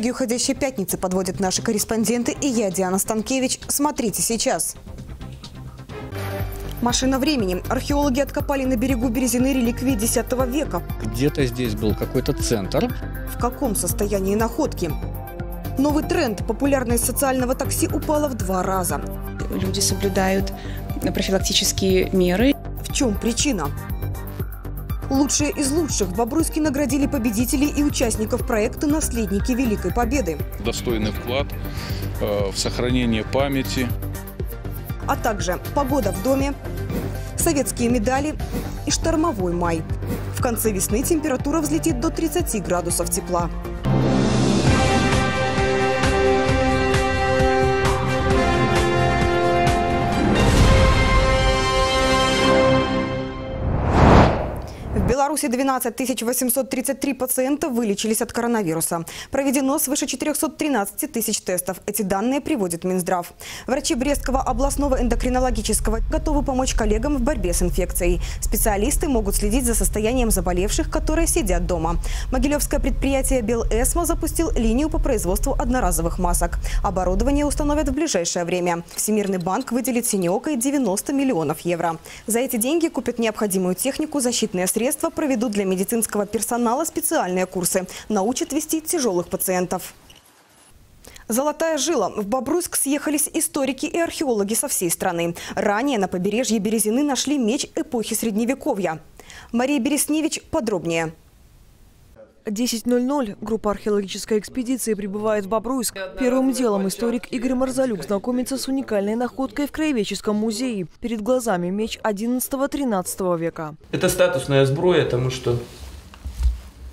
Итоги уходящей пятницы подводят наши корреспонденты и я, Диана Станкевич. Смотрите сейчас. Машина времени. Археологи откопали на берегу Березины реликвии X века. Где-то здесь был какой-то центр. В каком состоянии находки? Новый тренд. Популярность социального такси упала в два раза. Люди соблюдают профилактические меры. В чем причина? Лучшие из лучших в Бобруйске наградили победителей и участников проекта «Наследники Великой Победы». Достойный вклад э, в сохранение памяти. А также погода в доме, советские медали и штормовой май. В конце весны температура взлетит до 30 градусов тепла. Беларуси 12 833 пациента вылечились от коронавируса. Проведено свыше 413 тысяч тестов. Эти данные приводит Минздрав. Врачи Брестского областного эндокринологического готовы помочь коллегам в борьбе с инфекцией. Специалисты могут следить за состоянием заболевших, которые сидят дома. Могилевское предприятие «Белэсмо» запустил линию по производству одноразовых масок. Оборудование установят в ближайшее время. Всемирный банк выделит синеокой 90 миллионов евро. За эти деньги купят необходимую технику, защитные средства, проведут для медицинского персонала специальные курсы, научат вести тяжелых пациентов. Золотая жила. В Бобруйск съехались историки и археологи со всей страны. Ранее на побережье Березины нашли меч эпохи Средневековья. Мария Бересневич подробнее. 10.00 группа археологической экспедиции прибывает в Бобруйск. Первым делом историк Игорь Марзалюк знакомится с уникальной находкой в Краеведческом музее. Перед глазами меч 11-13 века. Это статусная зброя, тому что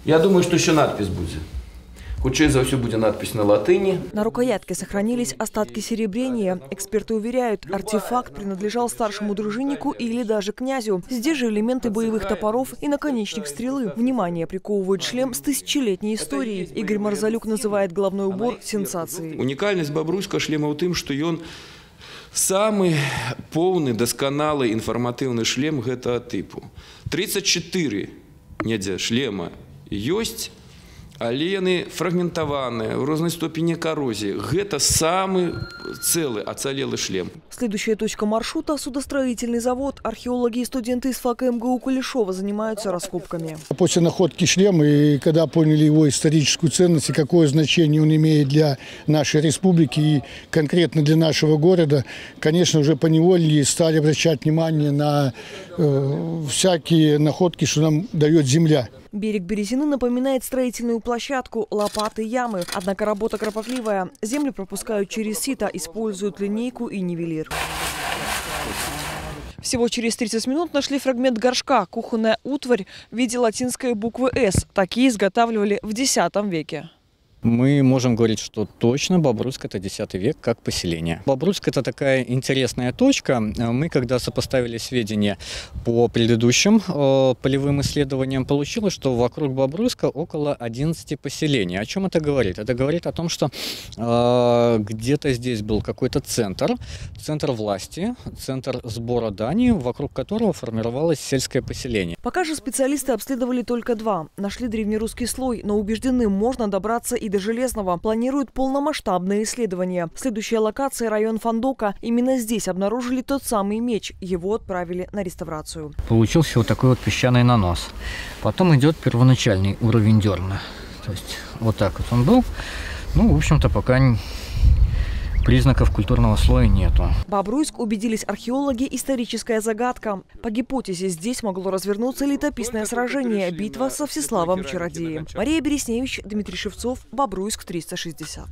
я думаю, что еще надпись будет. Хутчэй за все будет надпись на латыни. На рукоятке сохранились остатки серебрения. Эксперты уверяют, артефакт принадлежал старшему дружиннику или даже князю. Здесь же элементы боевых топоров и наконечник стрелы. Внимание приковывает шлем с тысячелетней историей. Игорь Марзалюк называет головной убор сенсацией. Унікальність бабруйського шлема ў тым, што ён самы поўны дасканалы інфарматыўны шлем гэтага тыпу. 34 недзе шлема ёсць, але яны фрагментаваныя ў рознай ступені карозіі. Гэта самы цэлы ацалелы шлем. Следующая точка маршрута – судостроительный завод. Археологи и студенты из ФАК МГУ Кулешова занимаются раскопками. После находки шлема и когда поняли его историческую ценность и какое значение он имеет для нашей республики и конкретно для нашего города, конечно, уже поневоле стали обращать внимание на э, всякие находки, что нам дает земля. Берег Березины напоминает строительную площадку, лопаты, ямы. Однако работа кропотливая. Землю пропускают через сито, используют линейку и нивелир. Всего через 30 минут нашли фрагмент горшка, кухонная утварь в виде латинской буквы «С». Такие изготавливали в X веке. Мы можем говорить, что точно Бобруйск – это X век как поселение. Бобруйск – это такая интересная точка. Мы, когда сопоставили сведения по предыдущим э, полевым исследованиям, получилось, что вокруг Бобруйска около 11 поселений. О чем это говорит? Это говорит о том, что э, где-то здесь был какой-то центр, центр власти, центр сбора дани, вокруг которого формировалось сельское поселение. Пока же специалисты обследовали только два. Нашли древнерусский слой, но убеждены, можно добраться и до Железного. Планируют полномасштабное исследование. Следующая локация – район Фандока. Именно здесь обнаружили тот самый меч. Его отправили на реставрацию. Получился вот такой вот песчаный нанос. Потом идет первоначальный уровень дерна. То есть вот так вот он был. Ну, в общем-то, пока признаков культурного слоя нету. Бобруйск убедились археологи – историческая загадка. По гипотезе, здесь могло развернуться летописное сражение – битва со Всеславом Чародеем. Мария Бересневич, Дмитрий Шевцов, Бобруйск, 360.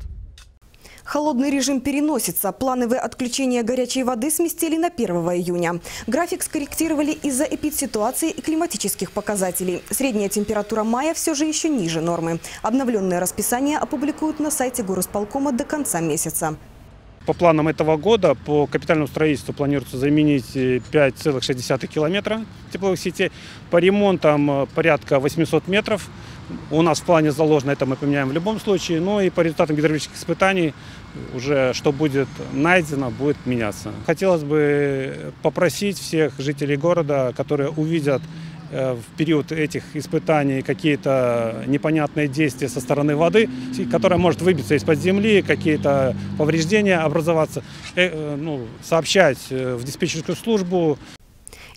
Холодный режим переносится. Плановые отключения горячей воды сместили на 1 июня. График скорректировали из-за эпидситуации и климатических показателей. Средняя температура мая все же еще ниже нормы. Обновленное расписание опубликуют на сайте горосполкома до конца месяца. По планам этого года по капитальному строительству планируется заменить 5,6 километра тепловых сетей. По ремонтам э, порядка 800 метров. У нас в плане заложено, это мы поменяем в любом случае. Ну и по результатам гидравлических испытаний уже что будет найдено, будет меняться. Хотелось бы попросить всех жителей города, которые увидят э, в период этих испытаний какие-то непонятные действия со стороны воды, которая может выбиться из-под земли, какие-то повреждения образоваться, э, э, ну, сообщать в диспетчерскую службу,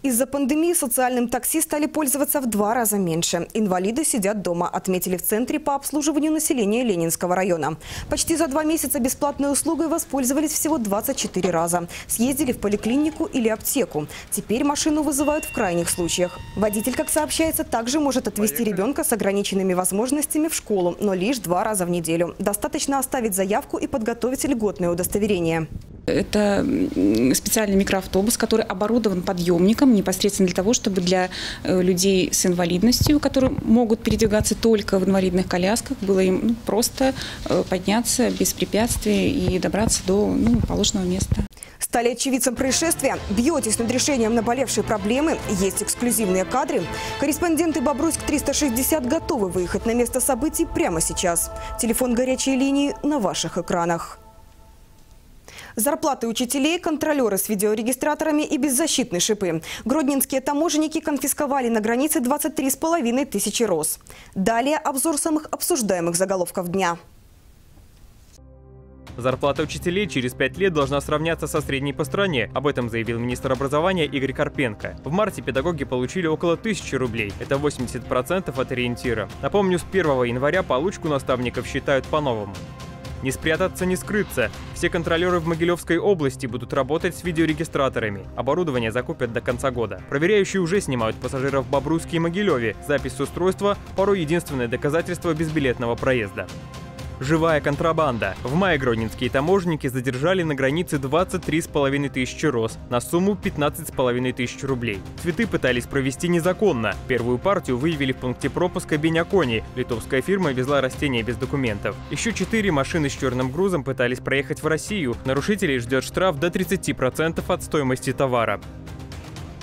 из-за пандемии социальным такси стали пользоваться в два раза меньше. Инвалиды сидят дома, отметили в Центре по обслуживанию населения Ленинского района. Почти за два месяца бесплатной услугой воспользовались всего 24 раза. Съездили в поликлинику или аптеку. Теперь машину вызывают в крайних случаях. Водитель, как сообщается, также может отвезти ребенка с ограниченными возможностями в школу, но лишь два раза в неделю. Достаточно оставить заявку и подготовить льготное удостоверение. Это специальный микроавтобус, который оборудован подъемником непосредственно для того, чтобы для э, людей с инвалидностью, которые могут передвигаться только в инвалидных колясках, было им ну, просто э, подняться без препятствий и добраться до ну, положенного места. Стали очевидцем происшествия? Бьетесь над решением наболевшей проблемы? Есть эксклюзивные кадры? Корреспонденты «Бобруйск-360» готовы выехать на место событий прямо сейчас. Телефон горячей линии на ваших экранах. Зарплаты учителей, контролеры с видеорегистраторами и беззащитные шипы. Гродненские таможенники конфисковали на границе 23,5 тысячи роз. Далее обзор самых обсуждаемых заголовков дня. Зарплата учителей через пять лет должна сравняться со средней по стране. Об этом заявил министр образования Игорь Карпенко. В марте педагоги получили около тысячи рублей. Это 80% от ориентира. Напомню, с 1 января получку наставников считают по-новому. Не спрятаться, не скрыться. Все контролеры в Могилевской области будут работать с видеорегистраторами. Оборудование закупят до конца года. Проверяющие уже снимают пассажиров в Бобруйске и Могилеве. Запись устройства – порой единственное доказательство безбилетного проезда. Живая контрабанда. В мае гродненские таможенники задержали на границе 23,5 тысячи роз на сумму 15,5 тысяч рублей. Цветы пытались провести незаконно. Первую партию выявили в пункте пропуска Бенякони. Литовская фирма везла растения без документов. Еще четыре машины с черным грузом пытались проехать в Россию. Нарушителей ждет штраф до 30% от стоимости товара.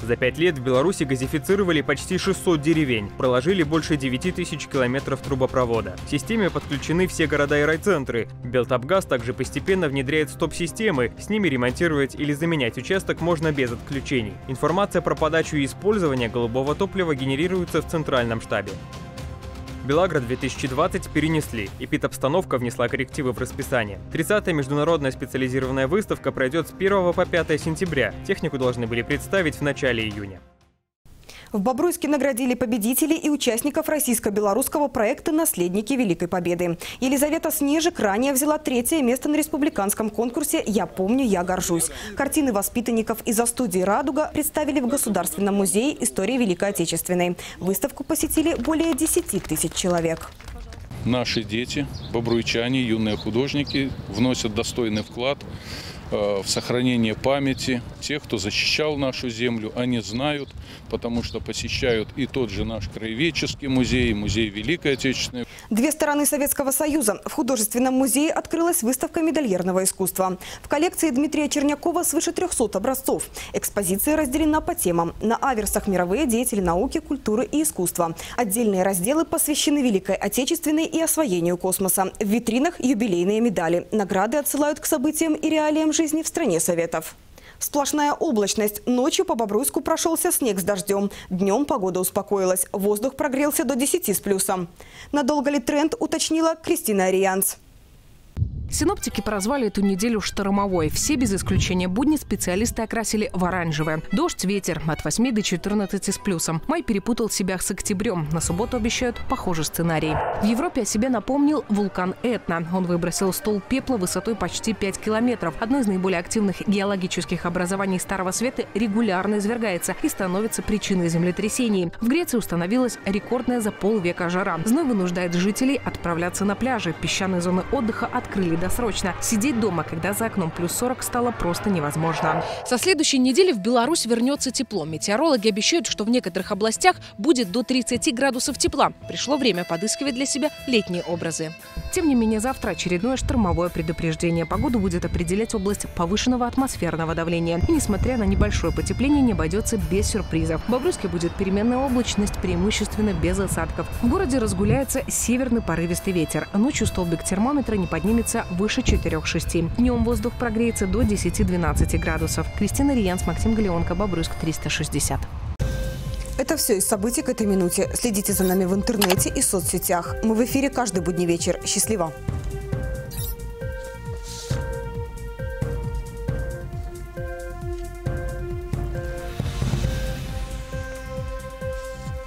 За пять лет в Беларуси газифицировали почти 600 деревень, проложили больше 9 тысяч километров трубопровода. В системе подключены все города и райцентры. Белтопгаз также постепенно внедряет стоп-системы, с ними ремонтировать или заменять участок можно без отключений. Информация про подачу и использование голубого топлива генерируется в центральном штабе. Белаград 2020 перенесли, и ПИТ-обстановка внесла коррективы в расписание. 30-я международная специализированная выставка пройдет с 1 по 5 сентября. Технику должны были представить в начале июня. В Бобруйске наградили победителей и участников российско-белорусского проекта «Наследники Великой Победы». Елизавета Снежик ранее взяла третье место на республиканском конкурсе «Я помню, я горжусь». Картины воспитанников из-за студии «Радуга» представили в Государственном музее истории Великой Отечественной. Выставку посетили более 10 тысяч человек. Наши дети, бобруйчане, юные художники вносят достойный вклад в сохранение памяти тех, кто защищал нашу землю. Они знают, потому что посещают и тот же наш краеведческий музей, музей Великой Отечественной. Две стороны Советского Союза. В художественном музее открылась выставка медальерного искусства. В коллекции Дмитрия Чернякова свыше 300 образцов. Экспозиция разделена по темам. На аверсах мировые деятели науки, культуры и искусства. Отдельные разделы посвящены Великой Отечественной и освоению космоса. В витринах юбилейные медали. Награды отсылают к событиям и реалиям жизни в стране Советов. Сплошная облачность. Ночью по Бобруйску прошелся снег с дождем. Днем погода успокоилась. Воздух прогрелся до 10 с плюсом. Надолго ли тренд, уточнила Кристина Арианс. Синоптики прозвали эту неделю штормовой. Все без исключения будни специалисты окрасили в оранжевое. Дождь, ветер от 8 до 14 с плюсом. Май перепутал себя с октябрем. На субботу обещают похожий сценарий. В Европе о себе напомнил вулкан Этна. Он выбросил стол пепла высотой почти 5 километров. Одно из наиболее активных геологических образований Старого Света регулярно извергается и становится причиной землетрясений. В Греции установилась рекордная за полвека жара. Зной вынуждает жителей отправляться на пляжи. Песчаные зоны отдыха открыли досрочно. Сидеть дома, когда за окном плюс 40 стало просто невозможно. Со следующей недели в Беларусь вернется тепло. Метеорологи обещают, что в некоторых областях будет до 30 градусов тепла. Пришло время подыскивать для себя летние образы. Тем не менее, завтра очередное штормовое предупреждение. Погоду будет определять область повышенного атмосферного давления. И несмотря на небольшое потепление, не обойдется без сюрпризов. В Бобруйске будет переменная облачность, преимущественно без осадков. В городе разгуляется северный порывистый ветер. Ночью столбик термометра не поднимется выше 4-6. Днем воздух прогреется до 10-12 градусов. Кристина Риянс, Максим Галеонко, Бобруйск, 360. Это все из событий к этой минуте. Следите за нами в интернете и соцсетях. Мы в эфире каждый будний вечер. Счастливо!